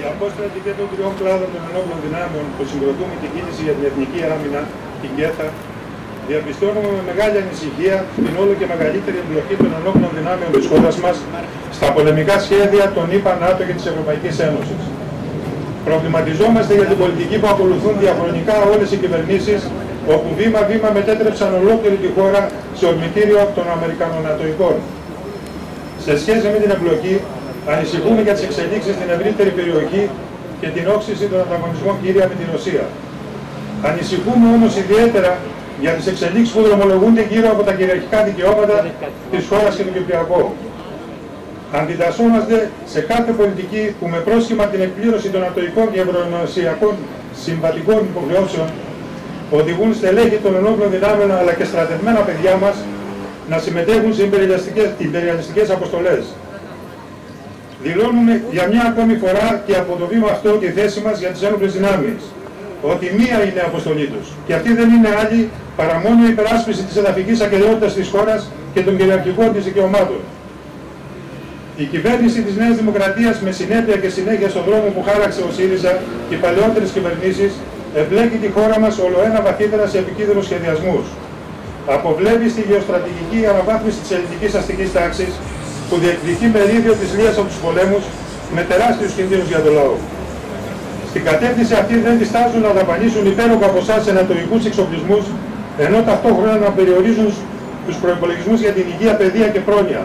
Η απόστατη και των τριών κλάδων των ενόπλων δυνάμεων που συγκροτούν την κίνηση για την εθνική άμυνα, την ΚΕΘΑ, διαπιστώνουμε με μεγάλη ανησυχία την όλο και μεγαλύτερη εμπλοκή των ενόπλων δυνάμεων της χώρας μας στα πολεμικά σχέδια των ΗΠΑ, ΝΑΤΟ και της Ευρωπαϊκής Ένωσης. Προβληματιζόμαστε για την πολιτική που ακολουθούν διαχρονικά όλες οι κυβερνήσεις, όπου βήμα-βήμα μετέτρεψαν ολόκληρη τη χώρα σε ορμητήριο των Αμερικανονατοικών. Σε σχέση με την εμπλοκή, ανησυχούμε για τις εξελίξεις στην ευρύτερη περιοχή και την όξυση των ανταγωνισμών κύρια με την Ρωσία. Ανησυχούμε όμως ιδιαίτερα για τις εξελίξεις που δρομολογούνται γύρω από τα κυριαρχικά δικαιώματα της χώρας και του Κυπριακού. Αντιτασσόμαστε σε κάθε πολιτική που με πρόσχημα την εκπλήρωση των ατοικών και ευρωενωσιακών συμβατικών υποχρεώσεων οδηγούν στελέχη των ενόπλων δυνάμεων αλλά και στρατευμένα παιδιά μας να συμμετέχουν σε υπεριαλιστικές αποστολές. Δηλώνουμε για μια ακόμη φορά και από το βήμα αυτό τη θέση μας για τις ένοπλες δυνάμεις. Ότι μία είναι η αποστολή τους. Και αυτή δεν είναι άλλη παρά μόνο η υπεράσπιση της εδαφικής ακαιρεότητας της χώρας και των κυριαρχικών της δικαιωμάτων. Η κυβέρνηση της Νέας Δημοκρατίας με συνέπεια και συνέχεια στον δρόμο που χάραξε ο ΣΥΡΙΖΑ και οι παλαιότερες κυβερνήσεις εμπλέκει τη χώρα μας όλο ένα βαθύτερα σε επικίνδυνους σχεδιασμούς. Αποβλέπει στη γεωστρατηγική αναβάθμιση της ελληνικής αστικής τάξης που διεκδικεί μερίδιο της λίας από τους πολέμους με τεράστιους κινδύνους για τον λαό. Στην κατεύθυνση αυτή δεν διστάζουν να δαπανίσουν υπέροχα ποσά σε ανατολικούς εξοπλισμούς, ενώ ταυτόχρονα να περιορίζουν τους προπολογισμού για την υγεία, παιδεία και πρόνοια.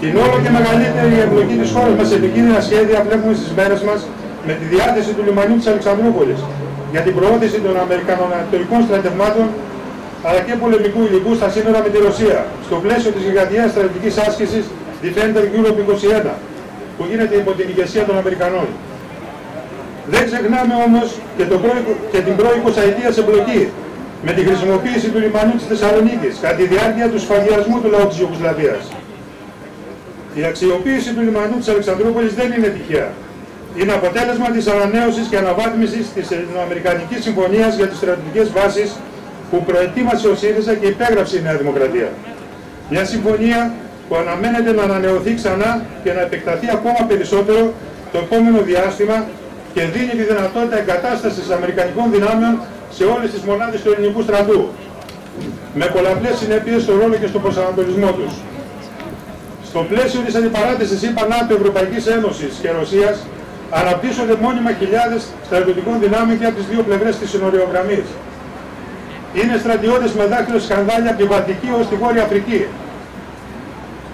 Την όλο και μεγαλύτερη εμπλοκή της χώρας μας σε επικίνδυνα σχέδια βλέπουμε στις μέρες μας με τη διάθεση του λιμανιού της Αλεξανδρούπολης για την προώθηση των Αμερικανονατολικών στρατευμάτων αλλά και πολεμικού υλικού στα σύνορα με τη Ρωσία, στο πλαίσιο της γιγαντιαία στρατηγική άσκησης Defender Europe 21, που γίνεται υπό την ηγεσία των Αμερικανών. Δεν ξεχνάμε όμως και, και την πρώην 20 εμπλοκή με τη χρησιμοποίηση του λιμανιού της Θεσσαλονίκης κατά τη διάρκεια του σφαγιασμού του λαού της Ιουγκοσλαβία. Η αξιοποίηση του λιμανιού της Αλεξανδρούπολης δεν είναι τυχαία. Είναι αποτέλεσμα της ανανέωσης και αναβάθμισης της Ελληνοαμερικανική Συμφωνίας για τις στρατιωτικές βάσεις που προετοίμασε ο ΣΥΡΙΖΑ και υπέγραψε η Νέα Δημοκρατία. Μια συμφωνία που αναμένεται να ανανεωθεί ξανά και να επεκταθεί ακόμα περισσότερο το επόμενο διάστημα και δίνει τη δυνατότητα εγκατάστασης Αμερικανικών δυνάμεων σε όλες τις μονάδες του ελληνικού στρατού, με πολλαπλές συνέπειες στο ρόλο και στον προσανατολισμό τους. Στο πλαίσιο της αντιπαράθεσης ΥΠΑ ΝΑΤΟ Ευρωπαϊκής Ένωσης και Ρωσίας αναπτύσσονται μόνιμα χιλιάδες στρατιωτικών δυνάμεων και από τις δύο πλευρές της συνοριογραμμής. Είναι στρατιώτες με δάκτυλο σκανδάλια από τη Βαλτική ως τη Βόρεια Αφρική.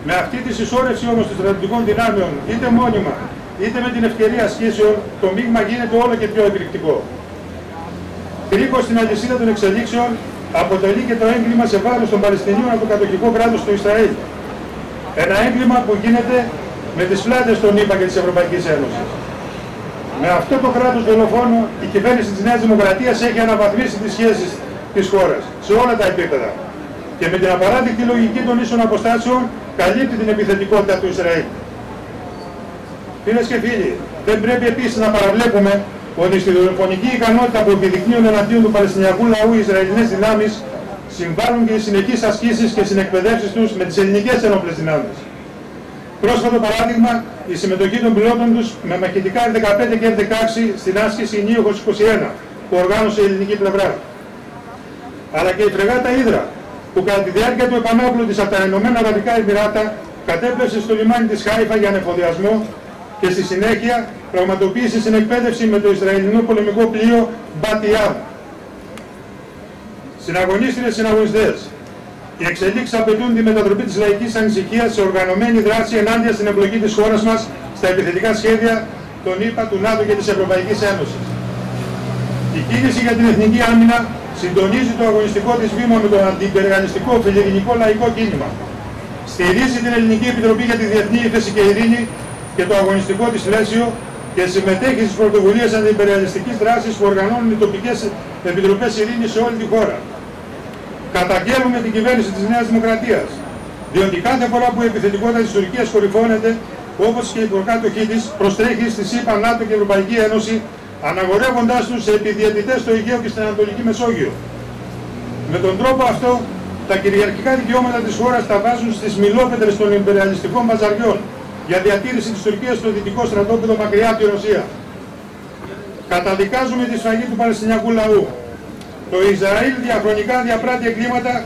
Με αυτή τη συσσόρευση όμως των στρατιωτικών δυνάμεων, είτε μόνιμα, είτε με την ευκαιρία ασκήσεων, το μείγμα γίνεται όλο και πιο εκρηκτικό. Κρίκο στην αλυσίδα των εξελίξεων αποτελεί και το έγκλημα σε βάρος των Παλαιστινίων από το κατοχικό κράτος του Ισραήλ. Ένα έγκλημα που γίνεται με τις πλάτες των ΗΠΑ και της Ευρωπαϊκής Ένωσης. Με αυτό το κράτος δολοφόνο η κυβέρνηση της Νέας Δημοκρατίας έχει αναβαθμίσει τις σχέσεις της χώρας σε όλα τα επίπεδα και με την απαράδεκτη λογική των ίσων αποστάσεων καλύπτει την επιθετικότητα του Ισραήλ. Φίλες και φίλοι, δεν πρέπει επίσης να παραβλέπουμε ότι στη δολοφονική ικανότητα που επιδεικνύουν εναντίον του Παλαιστινιακού λαού οι Ισραηλινές δυνάμεις συμβάλλουν και οι συνεχείς ασκήσεις και συνεκπαιδεύσεις τους με τις ελληνικές ενόπλες δυνάμεις. Πρόσφατο παράδειγμα, η συμμετοχή των πιλότων τους με μαχητικά F-15 και F-16 στην άσκηση Νίωχος 21 που οργάνωσε η ελληνική πλευρά. Αλλά και η φρεγάτα Ήδρα που κατά τη διάρκεια του επανόπλου της από τα Ηνωμένα Αραβικά Εμμυράτα κατέπλεσε στο λιμάνι της Χάιφα για ανεφοδιασμό και στη συνέχεια πραγματοποίησε συνεκπαίδευση με το Ισραηλινό πολεμικό πλοίο Μπατιάμ. Συναγωνίστρια συναγωνιστές, οι εξελίξεις απαιτούν τη μετατροπή της λαϊκής ανησυχίας σε οργανωμένη δράση ενάντια στην εμπλοκή της χώρας μας στα επιθετικά σχέδια των ΗΠΑ, του ΝΑΤΟ και της Ευρωπαϊκής Ένωσης. Η κίνηση για την εθνική άμυνα συντονίζει το αγωνιστικό της βήμα με το αντιπεριαλιστικό φιλελληνικό λαϊκό κίνημα. Στηρίζει την Ελληνική Επιτροπή για τη Διεθνή Ήφεση και Ειρήνη και το αγωνιστικό της πλαίσιο και συμμετέχει στις πρωτοβουλίες αντιπεριαλιστικής δράσης που οργανώνουν οι τοπικές επιτροπές ειρήνης σε όλη τη χώρα καταγγέλουμε την κυβέρνηση της Νέας Δημοκρατίας, διότι κάθε φορά που η επιθετικότητα της Τουρκίας κορυφώνεται, όπως και η προκάτοχή της, προστρέχει στη ΣΥΠΑ, ΝΑΤΟ και Ευρωπαϊκή Ένωση, αναγορεύοντάς τους σε επιδιαιτητές στο Αιγαίο και στην Ανατολική Μεσόγειο. Με τον τρόπο αυτό, τα κυριαρχικά δικαιώματα της χώρας τα βάζουν στις μιλόπετρες των υπεριαλιστικών μαζαριών, για διατήρηση της Τουρκίας στο δυτικό στρατόπεδο μακριά από τη Ρωσία. Καταδικάζουμε τη σφαγή του Παλαιστινιακού λαού. Το Ισραήλ διαχρονικά διαπράττει εγκλήματα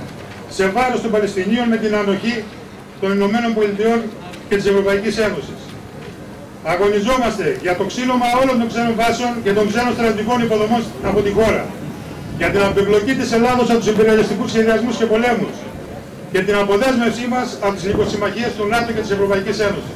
σε βάρος των Παλαιστινίων με την ανοχή των Ηνωμένων Πολιτειών και της Ευρωπαϊκής Ένωσης. Αγωνιζόμαστε για το ξύλωμα όλων των ξένων βάσεων και των ξένων στρατιωτικών υποδομών από τη χώρα. Για την απεμπλοκή της Ελλάδος από τους imperialιστικούς σχεδιασμούς και πολέμους. Και την αποδέσμευσή μας από τις λιγοσυμμαχίες του ΝΑΤΟ και της Ευρωπαϊκής Ένωσης.